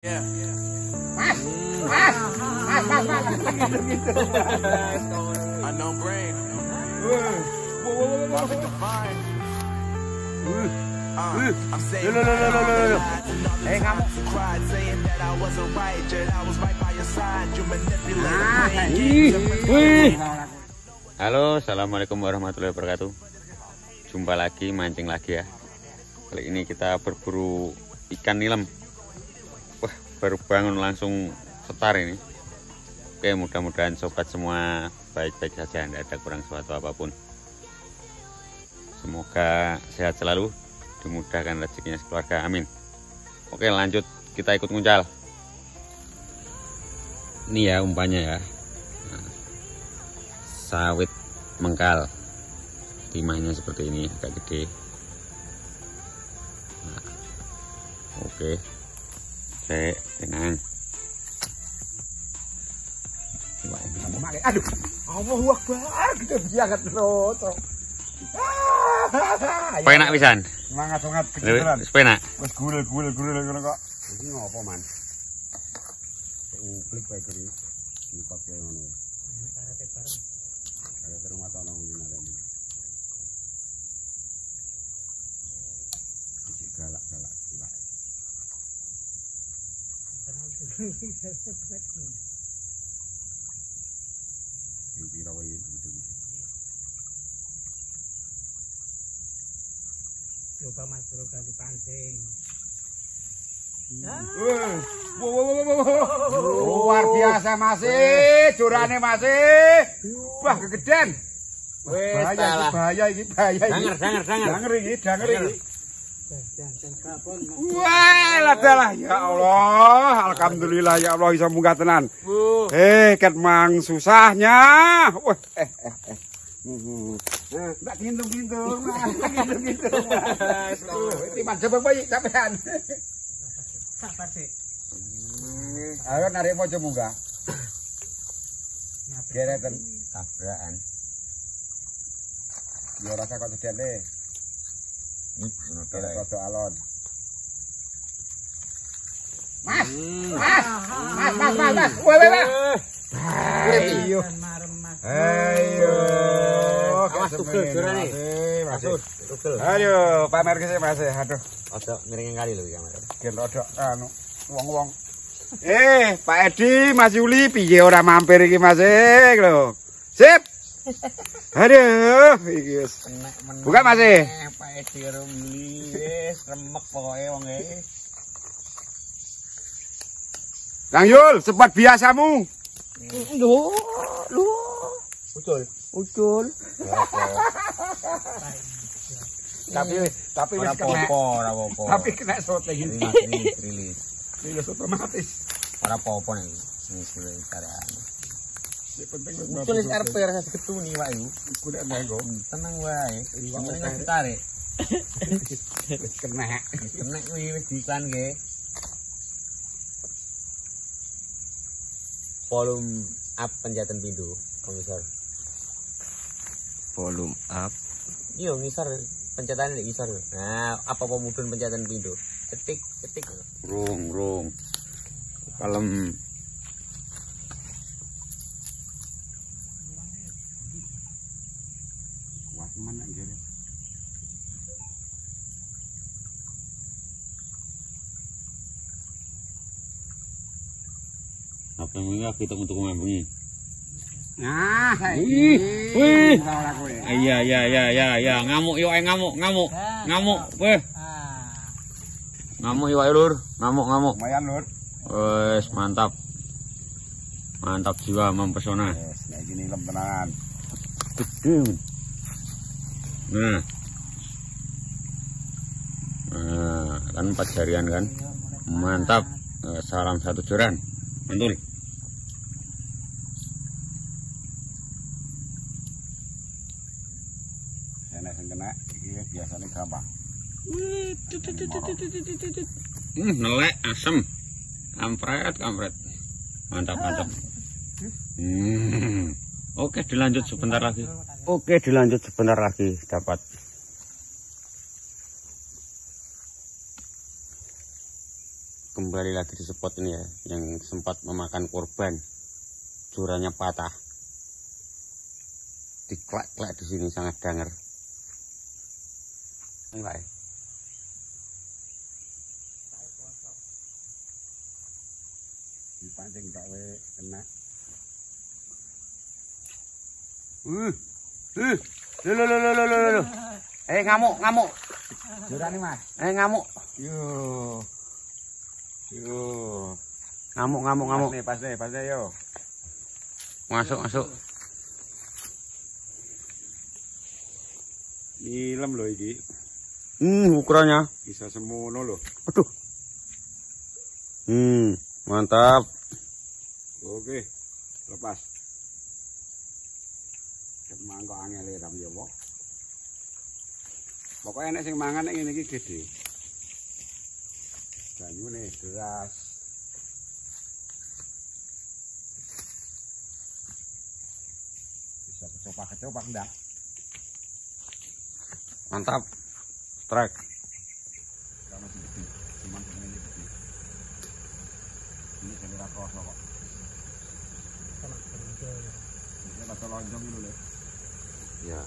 Yeah. Mas, mas, mas, mas, mas. Unknown brain. Wah, Walking the vine. Uh, I'm saying Look, look, look, look, look, look. Kamu. You cried saying that I wasn't right, yet I was right by your side. You manipulated, playing ih, games. wih. Halo, assalamualaikum warahmatullahi wabarakatuh. Jumpa lagi, mancing lagi ya. Kali ini kita berburu ikan nilam. Baru bangun langsung setar ini. Oke, mudah-mudahan sobat semua baik-baik saja, tidak ada kurang suatu apa pun. Semoga sehat selalu, dimudahkan rezekinya sekeluarga, amin. Oke, lanjut kita ikut nguncal. Ini ya umpannya ya sawit mengkal timahnya seperti ini agak gede Nah, oke saya tenang Aduh, Allahu Akbar, kita biangat terus. Ah, penak pisan Semangat, semangat, kejujuran. wis penak Wes gulil, gulil, gulil ngono kok. Iki ngopo, Man? Uklik bae kuri. Dipake ngono. Karate bareng. Karate rumah tangga ngene Yang pira wae gede-gede. Coba Mas Bro ganti pancing. Luar biasa masih, curane masih. Wah, kegedean. Wes bahaya iki, bahaya iki, bahaya iki. Danger, danger, danger. Danger iki, danger iki. Wah, ladalah ya Allah. Alhamdulillah ya Allah bisa munggah tenan. Eh, ket mang susahnya. Wah, eh eh eh. Eh, Mbak gintung-gintung, gintung-gintung. Timan coba bayi sampean. Sabar sih. Ayo narik mojo munggah. Gereten tabrakan Ya rasa kok cedek Kira rada alon. Mas, mas, mas, mas, mas, mas. Wah, wah, wah. Ayo. Dan marem Mas. Ayo. Awas tugel jurane. Masuk. tugel Ayo, pamer ke sih Mas. Aduh, ojo miringin kali lho kamera gen rada anu wong-wong. Eh, Pak Edi, Mas Yuli piye ora mampir iki Mas eh lho. Sip. Aduh, iki wis. Buka Mas eh. Pak Edi wis remek pokoke wong e Kang Yul, sempat biasamu. lho lho ucul Ucul. Tapi tapi wis kena. ora apa-apa Tapi kena sote iki. rilis rilis rilis otomatis. ora apa-apa nih ini sudah wis RP rasa digetuni wae iku kudu nego. tenang wae Iwak Yang penting oke. wis tarik Wis kena. wis kena kuwi wis diiklan ke volume up penjatan pintu komisar volume up. Iya ngisor pencetatan di ngisor nah apa pemudun pencetatan pintu? Ketik ketik. Rung rung. Kalem yang kita untuk ngambungi Nah, Wih, wih. Kowe. iya iya iya iya iya. Ngamuk yuk eh ngamuk ngamuk. Ngamuk. Weh. Ah. ngamuk yuk ayo lur. Ngamuk ngamuk. Lumayan, Lur. wes mantap. Mantap jiwa mempesona Wes, nek iki nilem tenan. gede nah. Nah kan empat jarian kan? Mantap. Eh, salam satu joran. Mantul Nek sing kena iki biasane gampang. Hmm, nelek asem kampret kampret mantap mantap hmm. oke dilanjut sebentar lagi oke dilanjut sebentar lagi dapat kembali lagi di spot ini ya yang sempat memakan korban curahnya patah diklek-klek di sini sangat danger ya dipancing tak we kena. Uh uh lo lo lo lo lo lo lo eh ngamuk ngamuk. Jurani mas. Eh ngamuk. Yo. Yo. Ngamuk ngamuk ngamuk. pas nih pas nih pas nih yo. Masuk masuk. Nilem loh ini hmm ukurannya. Bisa semono loh aduh. Hmm mantap. Oke lepas. Mangkok angel ya ram ya kok pokoknya enak sing mangan nek ngene iki gede. Banyu nih deras bisa kecopak kecopak enggak mantap. Strike Karena masih gede cuman sebenarnya gede kroso kok ini rasa lonjong dulu lho ya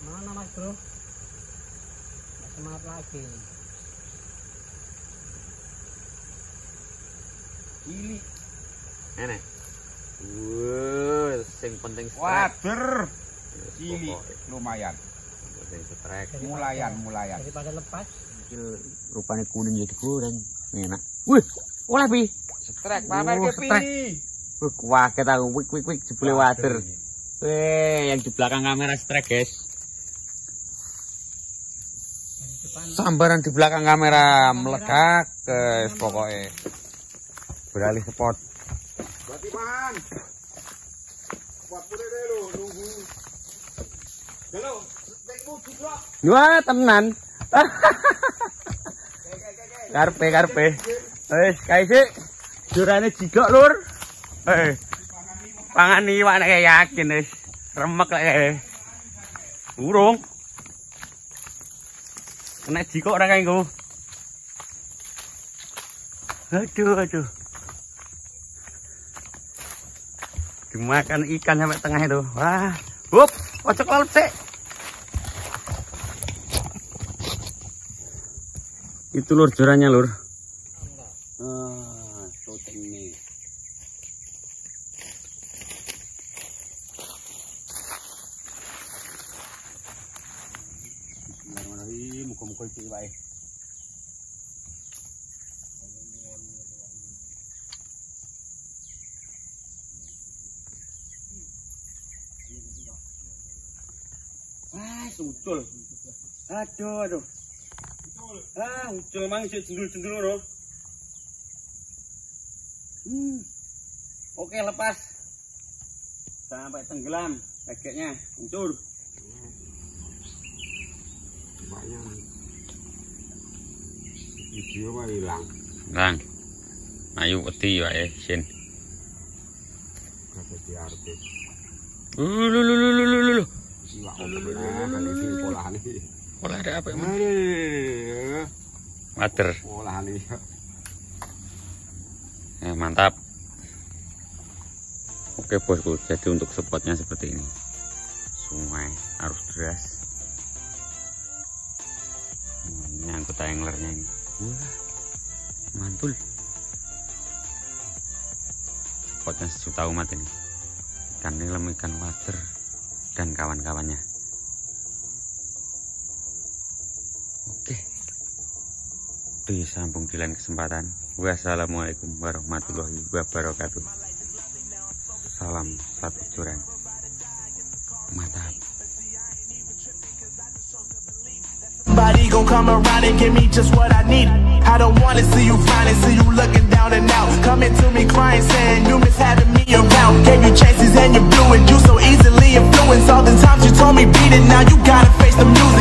Mana mas bro? Nggak semangat lagi. Cili. enak Wuh, sing penting strike Wader. Cili. Lumayan. penting strike Mulayan, mulayan. Daripada lepas. kecil rupanya kuning jadi goreng. Enak. Wih oleh bi. Strek, pamer ke ke pilih. wih kaget aku wik wik wik jebule water wih yang di belakang kamera strike guys. Sambaran di belakang kamera meledak guys pokoknya. Beralih spot Berarti juga. wah tenan. Karpe karpe wis kae sik. Jurane jigok lur. Eh pangan iwak nek yakin wis. Remek lek urung. Kena jigok ora kae aduh aduh dimakan ikan sampai tengah itu. Wah hup kocok laut sik itu lur jorannya lur. Ah ini Bismillahirrahmanirrahim. Muka-muka itu baik Ah, ucul. Aduh, aduh. Ah, ucul mang sih jendul-jendul lho. Hmm. Oke, lepas. Sampai tenggelam kayaknya, ucul. Banyak. Video mah hilang. Lang. Ayo wedi wae, Sin. Kata di artis. Lu lu lu ada apa ini. Eh, mantap. Oke bosku, jadi untuk spotnya seperti ini. Sungai arus deras. Ini anggota anglernya ini. Wah, mantul. Spotnya sejuta umat ini. Ikan nilam, ikan water, dan kawan-kawannya. Disambung di lain kesempatan. Wassalamualaikum warahmatullahi wabarakatuh. Salam satu curan. Mantap. Gon' come around and give me just what I need. I don't wanna see you finally see you looking down and out. Coming to me crying, saying you miss having me around. Gave you chances and you blew it. You so easily influenced. All the times you told me beat it, now you gotta face the music.